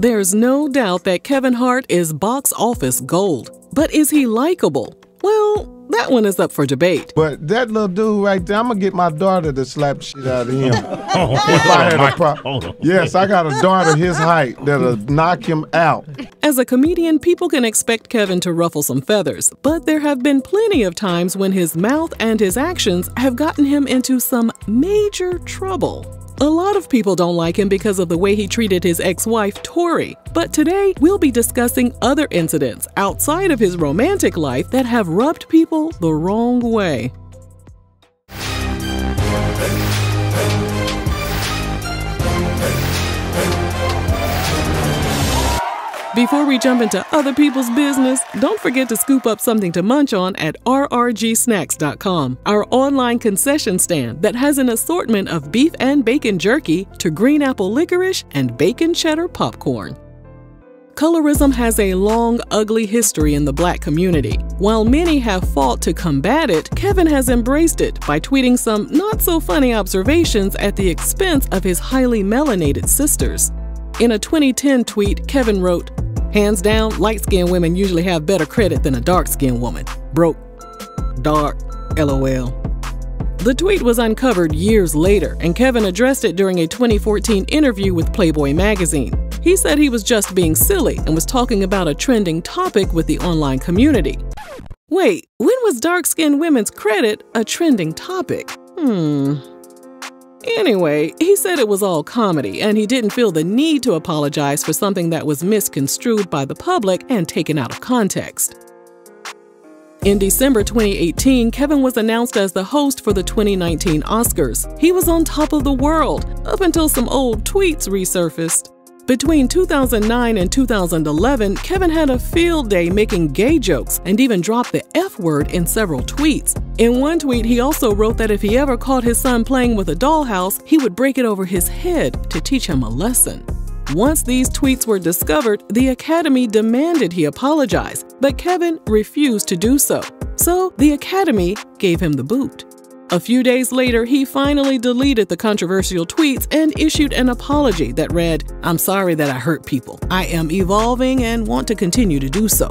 There's no doubt that Kevin Hart is box office gold. But is he likable? Well, that one is up for debate. But that little dude right there, I'm gonna get my daughter to slap shit out of him. Oh, if I had a pro- yes, I got a daughter his height that'll knock him out. As a comedian, people can expect Kevin to ruffle some feathers, but there have been plenty of times when his mouth and his actions have gotten him into some major trouble. A lot of people don't like him because of the way he treated his ex wife, Torrei. But today, we'll be discussing other incidents outside of his romantic life that have rubbed people the wrong way. Before we jump into other people's business, don't forget to scoop up something to munch on at rrgsnacks.com, our online concession stand that has an assortment of beef and bacon jerky to green apple licorice and bacon cheddar popcorn. Colorism has a long, ugly history in the black community. While many have fought to combat it, Kevin has embraced it by tweeting some not so funny observations at the expense of his highly melanated sisters. In a 2010 tweet, Kevin wrote, Hands down, light skinned women usually have better credit than a dark skinned woman. Broke. Dark. LOL. The tweet was uncovered years later, and Kevin addressed it during a 2014 interview with Playboy magazine. He said he was just being silly and was talking about a trending topic with the online community. Wait, when was dark skinned women's credit a trending topic? Hmm. Anyway, he said it was all comedy and he didn't feel the need to apologize for something that was misconstrued by the public and taken out of context. In December 2018, Kevin was announced as the host for the 2019 Oscars. He was on top of the world up until some old tweets resurfaced. Between 2009 and 2011, Kevin had a field day making gay jokes and even dropped the F word in several tweets. In one tweet, he also wrote that if he ever caught his son playing with a dollhouse, he would break it over his head to teach him a lesson. Once these tweets were discovered, the Academy demanded he apologize, but Kevin refused to do so. So the Academy gave him the boot. A few days later, he finally deleted the controversial tweets and issued an apology that read, I'm sorry that I hurt people. I am evolving and want to continue to do so.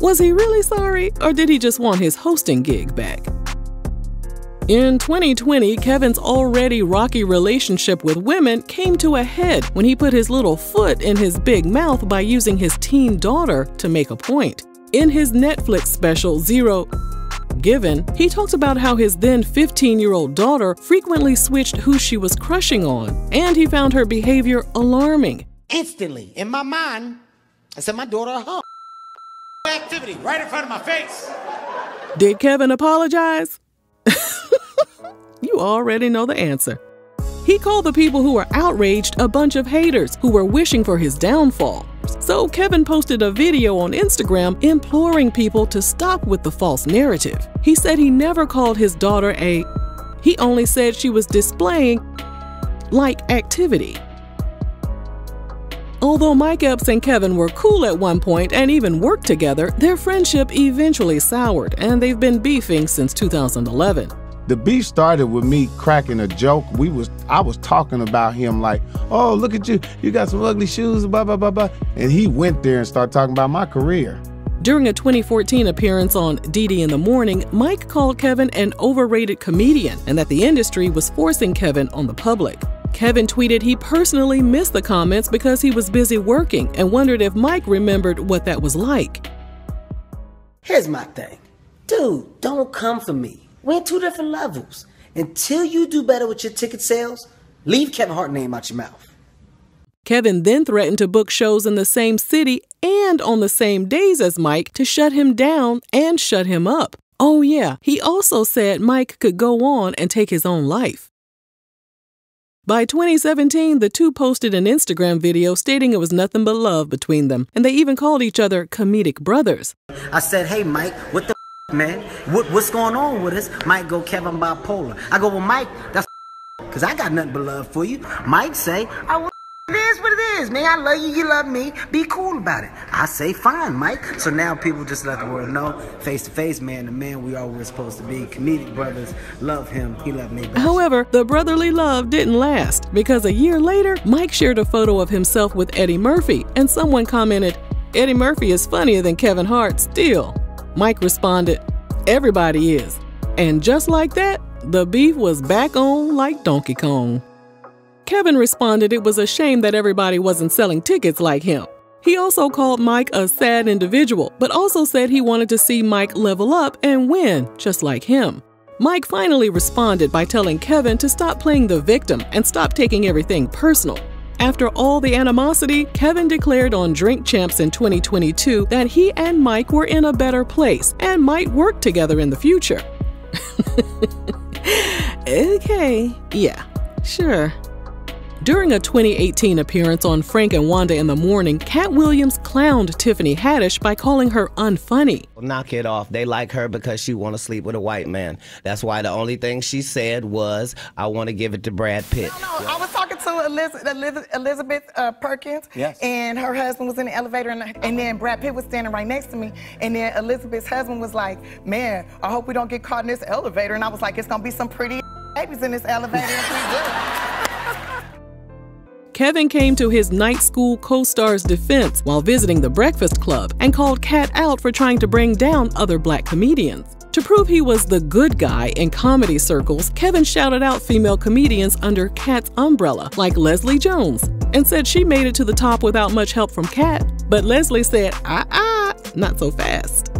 Was he really sorry, or did he just want his hosting gig back? In 2020, Kevin's already rocky relationship with women came to a head when he put his little foot in his big mouth by using his teen daughter to make a point. In his Netflix special, Zero Given, he talks about how his then 15 year old daughter frequently switched who she was crushing on, and he found her behavior alarming. Instantly, in my mind, I said, my daughter a hump. Activity right in front of my face. Did Kevin apologize? you already know the answer. He called the people who were outraged a bunch of haters who were wishing for his downfall. So Kevin posted a video on Instagram imploring people to stop with the false narrative. He said he never called his daughter a, he only said she was displaying like activity. Although Mike Epps and Kevin were cool at one point and even worked together, their friendship eventually soured and they've been beefing since 2011. The beef started with me cracking a joke. We was I was talking about him like, oh look at you, you got some ugly shoes, blah blah blah blah. And he went there and started talking about my career. During a 2014 appearance on Dee in the Morning, Mike called Kevin an overrated comedian and that the industry was forcing Kevin on the public. Kevin tweeted he personally missed the comments because he was busy working and wondered if Mike remembered what that was like. Here's my thing. Dude, don't come for me. We're two different levels. Until you do better with your ticket sales, leave Kevin Hart name out your mouth. Kevin then threatened to book shows in the same city and on the same days as Mike to shut him down and shut him up. Oh, yeah, he also said Mike could go on and take his own life. By 2017, the two posted an Instagram video stating it was nothing but love between them, and they even called each other comedic brothers. I said, hey, Mike, what the man? What, what's going on with us? Mike go, Kevin bipolar. I go, well, Mike, that's because I got nothing but love for you. Mike say, I want this. what it is, man. I love you, you love me. Be cool about it. I say fine, Mike. So now people just let the world know, face to face, man to man, we all were supposed to be. Comedic brothers, love him, he loved me. However, the brotherly love didn't last because a year later, Mike shared a photo of himself with Eddie Murphy, and someone commented, Eddie Murphy is funnier than Kevin Hart still. Mike responded, Everybody is. And just like that, the beef was back on like Donkey Kong. Kevin responded it was a shame that everybody wasn't selling tickets like him. He also called Mike a sad individual, but also said he wanted to see Mike level up and win, just like him. Mike finally responded by telling Kevin to stop playing the victim and stop taking everything personal. After all the animosity, Kevin declared on Drink Champs in 2022 that he and Mike were in a better place and might work together in the future. okay, yeah, sure. During a 2018 appearance on Frank and Wanda in the Morning, Katt Williams clowned Tiffany Haddish by calling her unfunny. Knock it off. They like her because she want to sleep with a white man. That's why the only thing she said was, "I want to give it to Brad Pitt." No, no, I was talking to Elizabeth, Elizabeth uh, Perkins, yes. and her husband was in the elevator, and, and then Brad Pitt was standing right next to me, and then Elizabeth's husband was like, "Man, I hope we don't get caught in this elevator," and I was like, "It's gonna be some pretty babies in this elevator." Kevin came to his night school co star's defense while visiting the Breakfast Club and called Katt out for trying to bring down other black comedians. To prove he was the good guy in comedy circles, Kevin shouted out female comedians under Katt's umbrella, like Leslie Jones, and said she made it to the top without much help from Katt. But Leslie said, ah ah, not so fast.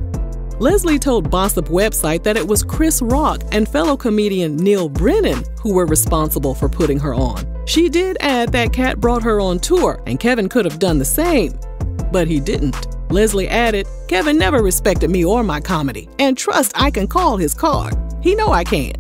Leslie told Bossip website that it was Chris Rock and fellow comedian Neal Brennan who were responsible for putting her on. She did add that Katt brought her on tour and Kevin could have done the same, but he didn't. Leslie added, Kevin never respected me or my comedy, and trust I can call his card. He know I can.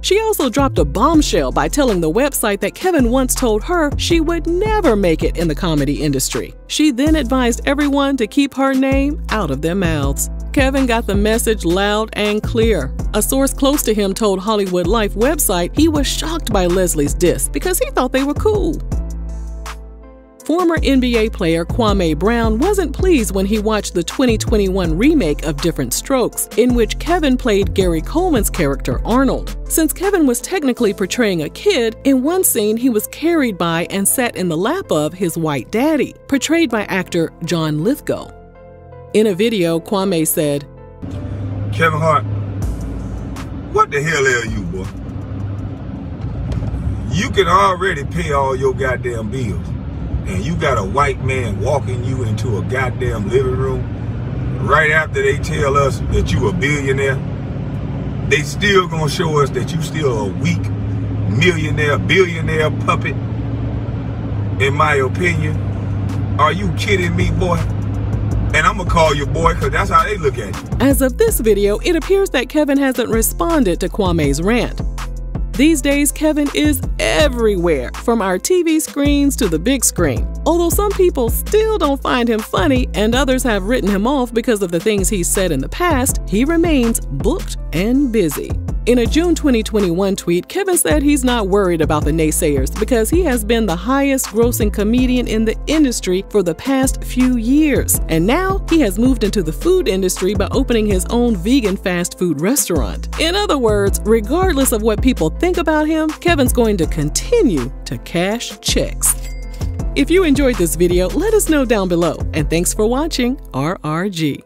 She also dropped a bombshell by telling the website that Kevin once told her she would never make it in the comedy industry. She then advised everyone to keep her name out of their mouths. Kevin got the message loud and clear. A source close to him told Hollywood Life website he was shocked by Leslie's diss because he thought they were cool. Former NBA player Kwame Brown wasn't pleased when he watched the 2021 remake of Diff'rent Strokes, in which Kevin played Gary Coleman's character Arnold. Since Kevin was technically portraying a kid, in one scene he was carried by and sat in the lap of his white daddy, portrayed by actor John Lithgow. In a video, Kwame said, Kevin Hart, what the hell are you, boy? You can already pay all your goddamn bills, and you got a white man walking you into a goddamn living room right after they tell us that you a billionaire. They still gonna show us that you still a weak millionaire, billionaire puppet, in my opinion. Are you kidding me, boy? And I'm gonna call you boy because that's how they look at you. As of this video, it appears that Kevin hasn't responded to Kwame's rant. These days, Kevin is everywhere, from our TV screens to the big screen. Although some people still don't find him funny and others have written him off because of the things he's said in the past, he remains booked and busy. In a June 2021 tweet, Kevin said he's not worried about the naysayers because he has been the highest grossing comedian in the industry for the past few years. And now he has moved into the food industry by opening his own vegan fast food restaurant. In other words, regardless of what people think about him, Kevin's going to continue to cash checks. If you enjoyed this video, let us know down below. And thanks for watching RRG.